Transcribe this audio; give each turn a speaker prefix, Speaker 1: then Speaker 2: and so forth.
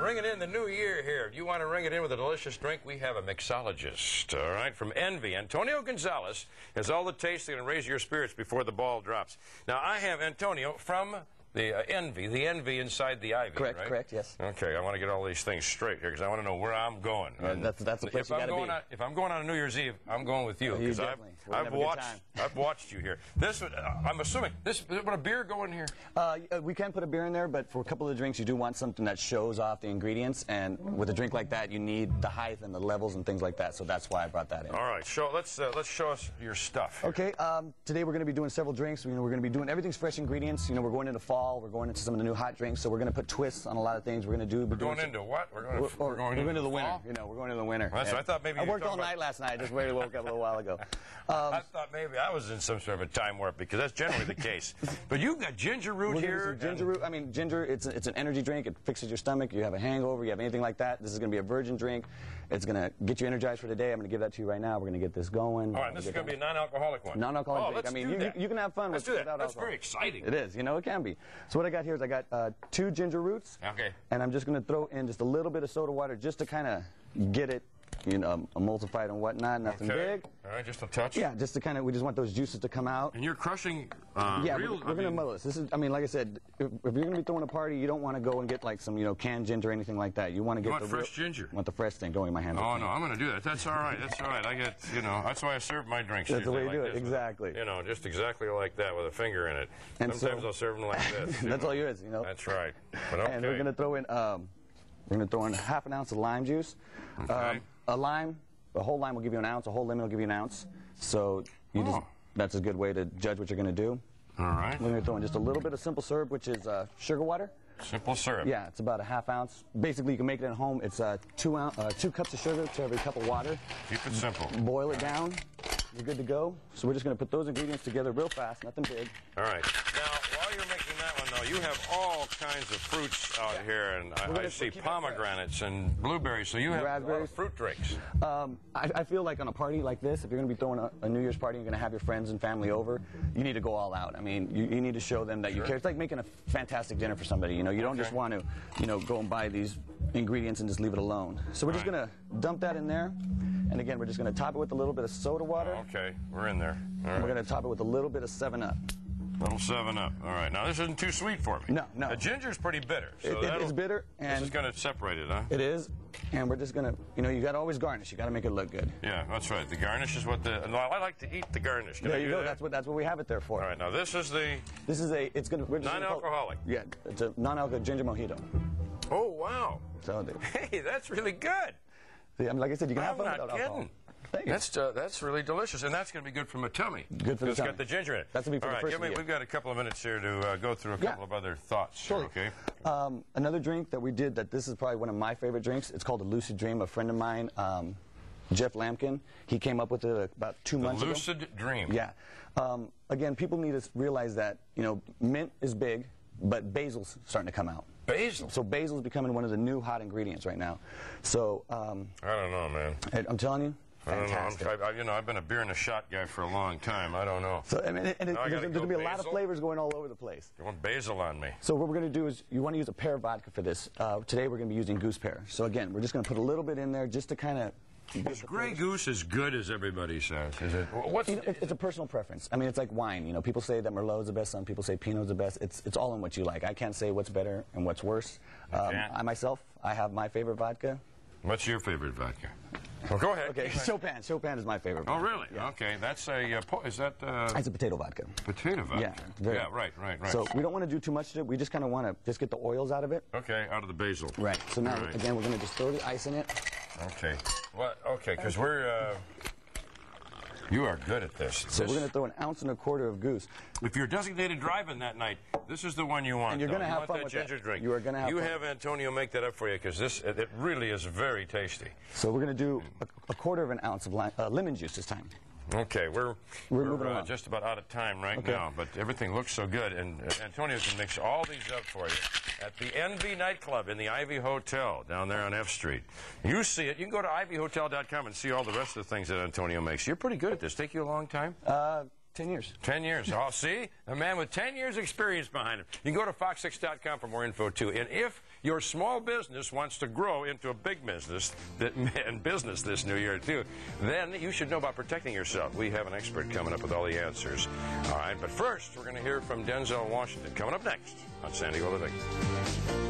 Speaker 1: ringing in the new year here. Do you want to ring it in with a delicious drink? We have a mixologist, all right, from Envy. Antonio Gonzales has all the taste that can raise your spirits before the ball drops. Now, I have Antonio from the uh, envy, the envy inside the ivy.
Speaker 2: Correct,
Speaker 1: right?
Speaker 2: correct, yes.
Speaker 1: Okay, I want to get all these things straight here because I want to know where I'm going.
Speaker 2: Yeah,
Speaker 1: And
Speaker 2: that's- that's the place
Speaker 1: if
Speaker 2: you
Speaker 1: I'm going
Speaker 2: be.
Speaker 1: On, if I'm going on a New Year's Eve, I'm going with you because I've,
Speaker 2: gonna
Speaker 1: I've
Speaker 2: good
Speaker 1: watched. I've watched you here. This uh, I'm assuming this would a beer go in here.
Speaker 2: Uh, uh, we can put a beer in there, but for a couple of drinks, you do want something that shows off the ingredients. And with a drink like that, you need the height and the levels and things like that. So that's why I brought that in.
Speaker 1: All right, show let's uh, let's show us your stuff. here.
Speaker 2: Okay, um, today we're going to be doing several drinks. You know, we're going to be doing everything's fresh ingredients. You know, we're going into fall. We're going into some of the new hot drinks. So we're going to put twists on a lot of things. We're going to do.
Speaker 1: We're going into what? We're going,
Speaker 2: We're,
Speaker 1: to, we're going into
Speaker 2: the winter.
Speaker 1: fall?
Speaker 2: You know, we're going into the winter.
Speaker 1: That's-
Speaker 2: And
Speaker 1: I thought maybe
Speaker 2: I worked all night last night. I just barely woke up a little while ago. Um,
Speaker 1: I thought maybe I was in some sort of a time warp because that's generally the case. But you've got ginger root
Speaker 2: We're
Speaker 1: here.
Speaker 2: ginger root. I mean, ginger. It's it's an energy drink. It fixes your stomach. You have a hangover. You have anything like that. This is going to be a virgin drink. It's going to get you energized for today. I'm going to give that to you right now. We're going to get this going.
Speaker 1: All right, this is going to be a non-alcoholic one.
Speaker 2: Non-alcoholic
Speaker 1: Oh,
Speaker 2: I mean, you, you can have fun
Speaker 1: Let's
Speaker 2: with
Speaker 1: do that. That's
Speaker 2: alcohol.
Speaker 1: very exciting.
Speaker 2: It is. You know, it can be. So what I got here is I got uh, two ginger roots.
Speaker 1: Okay.
Speaker 2: And I'm just going to throw in just a little bit of soda water just to kind of get it, you know, emulsified and whatnot. Nothing
Speaker 1: Okay.
Speaker 2: big.
Speaker 1: All right, just a touch.
Speaker 2: Yeah, just to kind of, we just want those juices to come out.
Speaker 1: And you're crushing uh,
Speaker 2: Yeah,
Speaker 1: real.
Speaker 2: we're, we're gonna
Speaker 1: mean,
Speaker 2: muddle this. This is, I mean, like I said, if, if you're gonna be throwing a party, you don't want to go and get like some, you know, canned ginger or anything like that. You want to get
Speaker 1: want
Speaker 2: the
Speaker 1: fresh
Speaker 2: real,
Speaker 1: ginger.
Speaker 2: Want the fresh thing going in my hand.
Speaker 1: Oh no, I'm going to do that. That's all right. That's all right. I get, you know, that's why I serve my drinks.
Speaker 2: That's the way you
Speaker 1: like
Speaker 2: do it,
Speaker 1: this with-
Speaker 2: exactly.
Speaker 1: You know, just exactly like that with a finger in it.
Speaker 2: And
Speaker 1: Sometimes
Speaker 2: so-
Speaker 1: I'll serve them like this.
Speaker 2: That's
Speaker 1: know.
Speaker 2: all you is, you know.
Speaker 1: That's right. But okay.
Speaker 2: And we're gonna throw in, um, we're gonna throw in half an ounce of lime juice.
Speaker 1: Okay.
Speaker 2: Um, a lime, a whole lime will give you an ounce. A whole lemon will give you an ounce. So you just,
Speaker 1: Oh.
Speaker 2: that's a good way to judge what you're gonna do.
Speaker 1: all right.
Speaker 2: We're gonna throw in just a little bit of simple syrup, which is uh, sugar water.
Speaker 1: Simple syrup.
Speaker 2: Yeah, it's about a half ounce. Basically, you can make it at home. It's uh, two ounce, uh, two cups of sugar to every cup of water.
Speaker 1: Keep it simple.
Speaker 2: Boil it down. You're good to go. So we're just going to put those ingredients together real fast, nothing big.
Speaker 1: All right. Now, while you're making that one, though, you have all kinds of fruits out here, and I, I see pomegranates and blueberries. So you have a lot of
Speaker 2: Raspberries.
Speaker 1: fruit drinks.
Speaker 2: Um, I, I feel like on a party like this, if you're going to be throwing a, a New Year's party, you're going to have your friends and family over, you need to go all out. I mean, you, you need to show them that you care. It's like making a fantastic dinner for somebody. You know, you don't just want to, you know, go and buy these ingredients and just leave it alone. So we're just
Speaker 1: Right.
Speaker 2: going to dump that in there. And again, we're just going to top it with a little bit of soda water.
Speaker 1: Okay, we're in there. All
Speaker 2: And we're going to top it with a little bit of 7-Up.
Speaker 1: Little Seven Up. All right. Now this isn't too sweet for me.
Speaker 2: No, no.
Speaker 1: The ginger's pretty bitter. So
Speaker 2: It- it is bitter,
Speaker 1: this
Speaker 2: and-
Speaker 1: is going to separate it, huh?
Speaker 2: It is. And we're just going to, you know, you got to always garnish. You got to make it look good.
Speaker 1: Yeah, that's right. The garnish is what the. No, I like to eat the garnish. Can I
Speaker 2: There you go.
Speaker 1: that?
Speaker 2: That's what that's what we have it there for.
Speaker 1: All right. Now this is the.
Speaker 2: This is a. It's gonna. We're just gonna call
Speaker 1: Non-alcoholic.
Speaker 2: yeah, it's a non-alcoholic ginger mojito.
Speaker 1: Oh wow.
Speaker 2: So,
Speaker 1: Hey, that's really good.
Speaker 2: see, I mean, like I said, you can have
Speaker 1: I'm
Speaker 2: fun
Speaker 1: not
Speaker 2: without alcohol.
Speaker 1: kidding.
Speaker 2: Thank you.
Speaker 1: That's uh, that's really delicious, and that's going to be good for my tummy.
Speaker 2: Good for the
Speaker 1: It's
Speaker 2: tummy.
Speaker 1: got the ginger in it.
Speaker 2: That's gonna be for
Speaker 1: All
Speaker 2: the
Speaker 1: right,
Speaker 2: first
Speaker 1: give me, We've got a couple of minutes here to uh, go through a
Speaker 2: Yeah.
Speaker 1: couple of other thoughts.
Speaker 2: Sure.
Speaker 1: Okay.
Speaker 2: Um, another drink that we did that this is probably one of my favorite drinks. It's called a Lucid Dream. A friend of mine, um, Jeff Lampkin, he came up with it about two
Speaker 1: The
Speaker 2: months ago.
Speaker 1: lucid dream.
Speaker 2: Yeah. Um, again, people need to realize that you know mint is big, but basil's starting to come out.
Speaker 1: Basil.
Speaker 2: So basil is becoming one of the new hot ingredients right now. So um,
Speaker 1: I don't know, man.
Speaker 2: I'm telling you,
Speaker 1: I don't know.
Speaker 2: Fantastic.
Speaker 1: I, I- you know, I've been a beer and a shot guy for a long time. I don't know.
Speaker 2: So I mean, and it,
Speaker 1: I
Speaker 2: there's, there's gonna be a lot of flavors going all over the place.
Speaker 1: You want basil on me?
Speaker 2: So what we're going to do is you want to use a pear vodka for this. Uh, today we're going to be using goose pear. So again, we're just going to put a little bit in there just to kind of.
Speaker 1: Is Grey Goose as good as everybody says? Is it? What's
Speaker 2: You know, it, it's a personal preference. I mean, it's like wine. You know, people say that Merlot's the best. Some people say Pinot's the best. It's it's all in what you like. I can't say what's better and what's worse. Um. I myself, I have my favorite vodka.
Speaker 1: What's your favorite vodka? Well, go ahead.
Speaker 2: Okay, Chopin. Chopin is my favorite.
Speaker 1: Oh, really?
Speaker 2: Yeah.
Speaker 1: Okay, that's a. Uh, po- is that uh,
Speaker 2: It's a potato vodka.
Speaker 1: potato vodka?
Speaker 2: Yeah, very-
Speaker 1: yeah, right, right, right.
Speaker 2: So we don't want to do too much to it. We just kind of want to just get the oils out of it.
Speaker 1: okay, out of the basil.
Speaker 2: Right. So now,
Speaker 1: right.
Speaker 2: again, we're going to just throw the ice in it.
Speaker 1: Okay. What? Okay, because we're. Uh, you are good at this.
Speaker 2: So
Speaker 1: This-
Speaker 2: we're going to throw an ounce and a quarter of goose.
Speaker 1: If you're designated driving that night, this is the one you want.
Speaker 2: And you're gonna have fun
Speaker 1: that
Speaker 2: with that.
Speaker 1: ginger drink.
Speaker 2: You are gonna have
Speaker 1: You
Speaker 2: fun.
Speaker 1: have Antonio make that up for you because this it, really is very tasty.
Speaker 2: So we're going to do a, a quarter of an ounce of li- uh, lemon juice this time.
Speaker 1: Okay, we're
Speaker 2: We're moving
Speaker 1: uh, just about out of time right
Speaker 2: Okay.
Speaker 1: now, but everything looks so good, and uh, Antonio can mix all these up for you at the NV nightclub in the Ivy Hotel down there on F Street. You see it. You can go to ivyhotel.com and see all the rest of the things that Antonio makes. You're pretty good at this. Take you a long time.
Speaker 2: Uh, 10 years.
Speaker 1: 10 years. Oh, see? A man with 10 years experience behind him. You can go to fox6.com for more info, too. And if your small business wants to grow into a big business that, and business this new year, too, then you should know about protecting yourself. We have an expert coming up with all the answers. All right, but first, we're going to hear from Denzel Washington coming up next on San Diego Living.